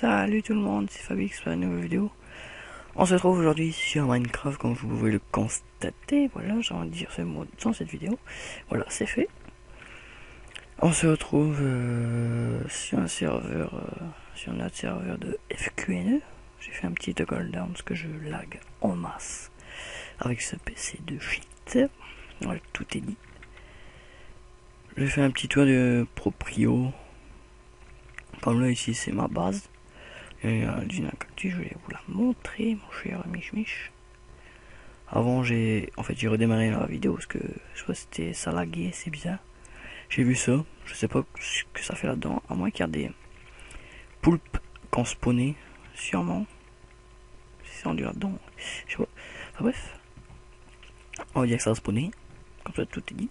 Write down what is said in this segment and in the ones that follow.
Salut tout le monde, c'est Fabix pour une nouvelle vidéo. On se retrouve aujourd'hui sur Minecraft, comme vous pouvez le constater. Voilà, j'ai envie de dire ce mot dans cette vidéo. Voilà, c'est fait. On se retrouve euh, sur un serveur, euh, sur notre serveur de FQNE. J'ai fait un petit toggle down parce que je lag en masse avec ce PC de shit. Voilà, tout est dit. J'ai fait un petit tour de proprio comme là, ici, c'est ma base. Et euh, l'usine cactus, je vais vous la montrer, mon cher Mich Mich. Avant, j'ai. En fait, j'ai redémarré la vidéo parce que je vois que c'était ça c'est bizarre. J'ai vu ça. Je sais pas ce que ça fait là-dedans. À moins qu'il y a des poulpes qu'on spawnait. Sûrement. C'est rendu là-dedans. Je sais pas. Enfin, bref. On va dire que ça a spawné. Comme ça, tout est dit.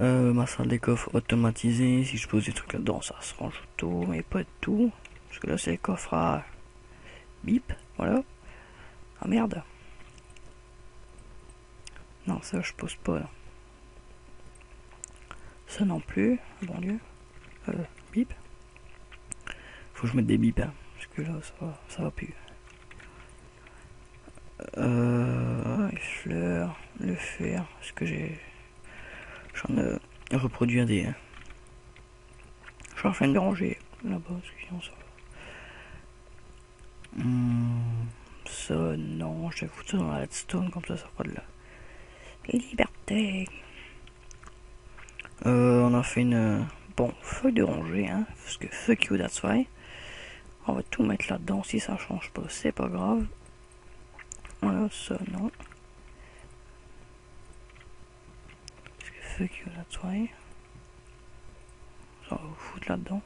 Euh, ma salle des coffres automatisée. Si je pose des trucs là-dedans, ça se range tout, mais pas tout. Parce que là, c'est les coffres à bip. Voilà. Ah merde. Non, ça, je pose pas là. Ça non plus. Bon Dieu. Euh, bip. Faut que je mette des bips. Hein, parce que là, ça va, ça va plus. Euh, les fleurs, le fer. Ce que j'ai J'en ai reproduire des. Je suis en train de ranger là-bas, sinon ça hmm, ça, non, je vais foutre ça dans la redstone, comme ça, ça fera de la liberté. Euh, on a fait une. Bon, feuille de rangée, hein, parce que fuck you, that's why. On va tout mettre là-dedans, si ça change pas, c'est pas grave. Voilà, ça, non. fuck you, that's why. Ça va vous foutre là-dedans.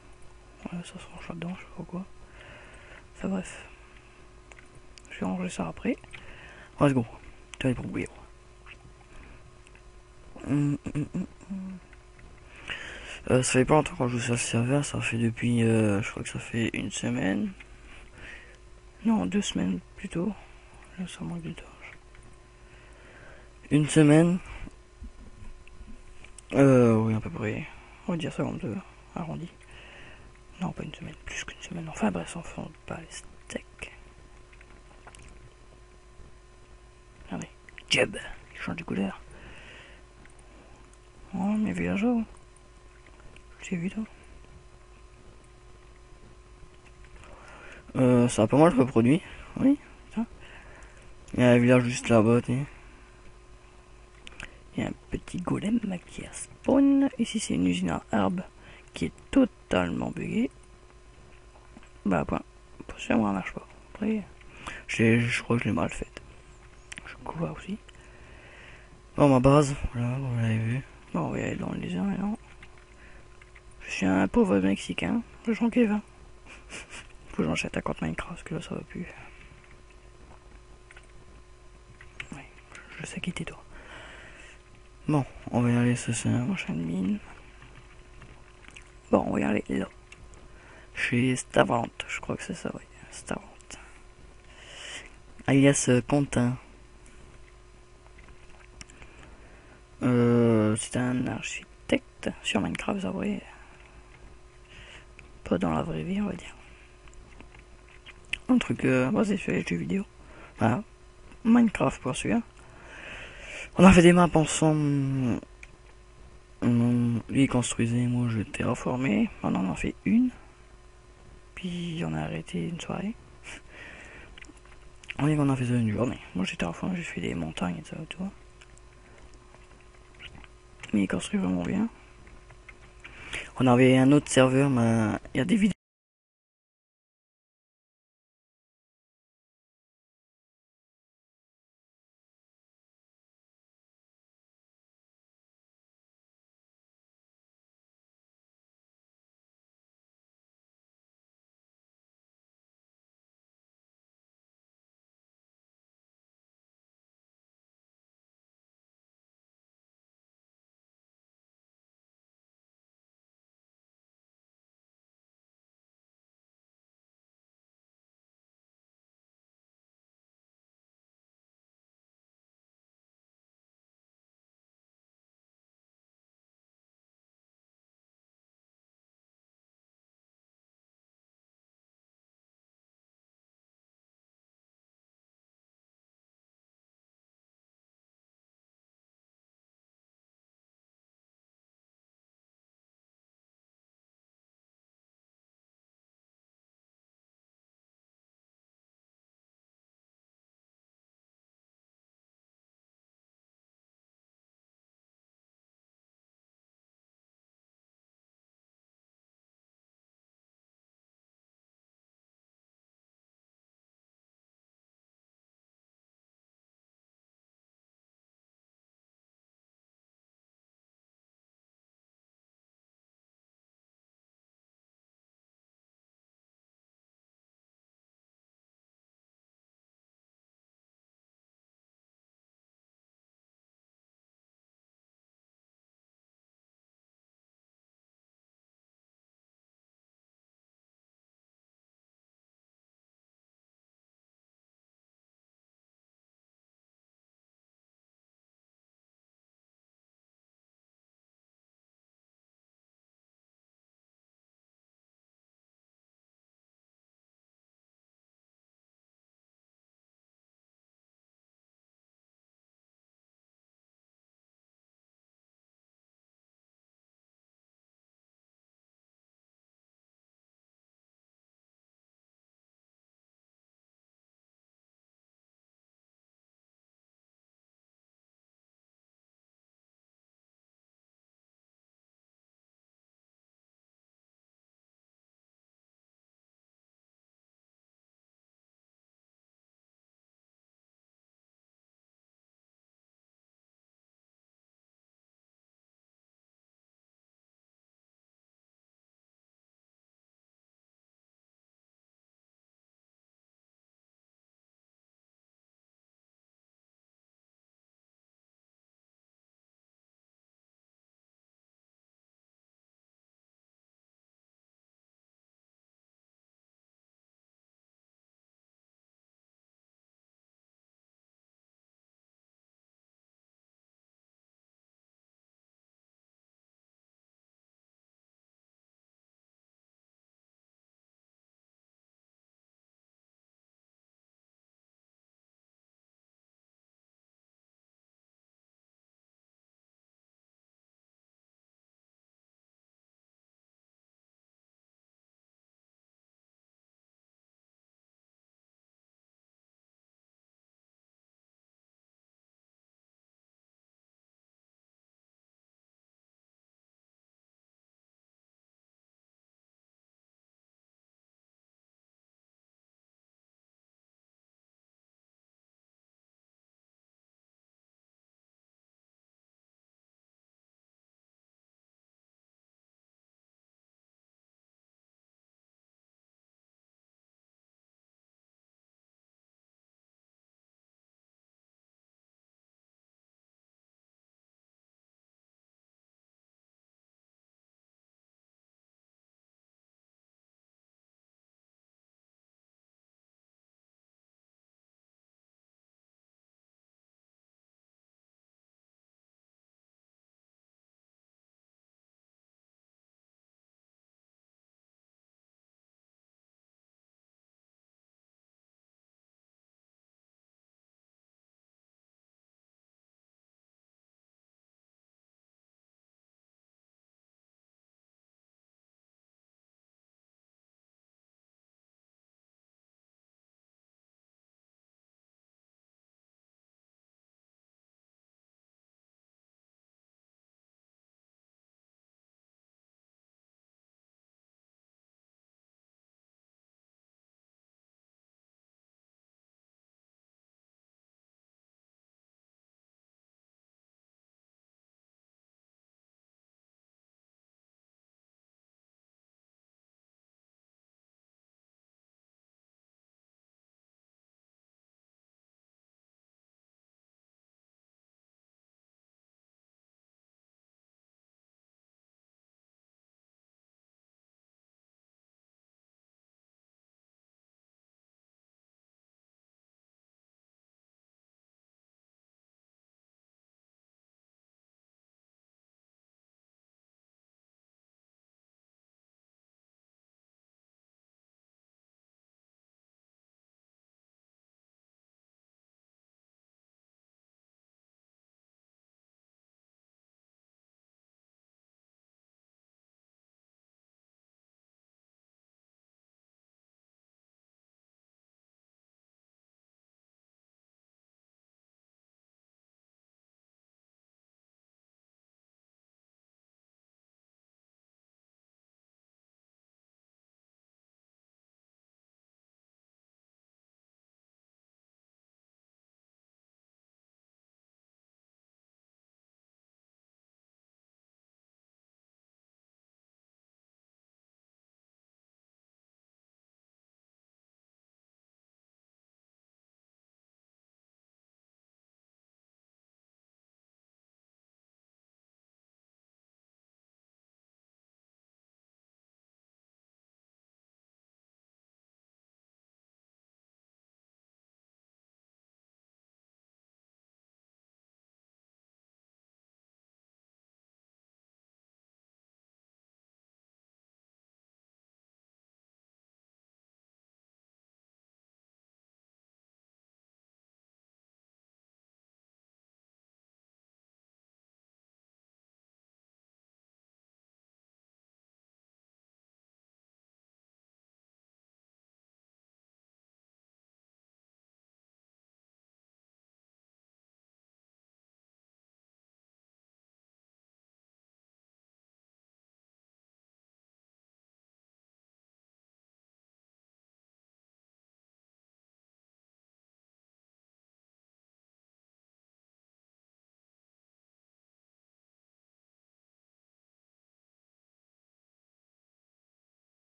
Ça se range là-dedans, je sais pas quoi. Enfin bref. Je vais ça après. Let's go. Tu vas. Hum, hum, hum, euh, ça fait pas longtemps qu'on joue sur le serveur, ça fait depuis, euh, je crois que ça fait une semaine. Non, deux semaines plutôt. Là, ça manque temps. Une semaine, euh, oui, à peu près. On va dire ça en deux, arrondi. Non, pas une semaine, plus qu'une semaine. Enfin, bref, on fait pas les steaks. Jeb, change de couleur. Oh, mes villageois. J'ai vu toi. Euh, ça a pas mal reproduit. Oui, ça. Il y a un village juste là-bas, tu il y a un petit golem qui a spawn. Ici, c'est une usine à herbe qui est totalement buggée. Bah, point. ça marche pas. Je crois que je l'ai mal faite. Aussi. Bon, ma base, voilà, vous l'avez vu. Bon, on va y aller dans les maintenant. Je suis un pauvre mexicain. Je suis Kevin. Faut que j'enchaîne un compte Minecraft, parce que là, ça va plus. Oui, je sais quitter toi. Bon, on va y aller, ça c'est la prochaine mine. Bon, on va y aller là. Chez Stavant, je crois que c'est ça, oui. Stavant. Alias euh, Quentin. Euh, c'est un architecte sur Minecraft, ça vrai. Pas dans la vraie vie, on va dire. Un truc, euh, vas-y, fais les jeux vidéo. Voilà. Minecraft pour celui-là. On a fait des maps ensemble. Lui il construisait, moi je terraformais. On en a fait une. Puis on a arrêté une soirée. On dit qu'on a fait ça une journée. Moi j'ai terraformé, j'ai fait des montagnes et vois. Mais il construit vraiment bien. On avait un autre serveur, mais il y a des vidéos.